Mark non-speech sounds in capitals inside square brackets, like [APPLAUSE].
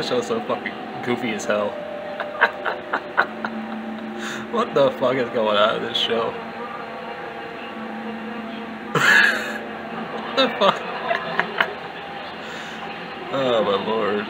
This show's so fucking goofy as hell. [LAUGHS] what the fuck is going on in this show? [LAUGHS] what the fuck? [LAUGHS] oh my lord.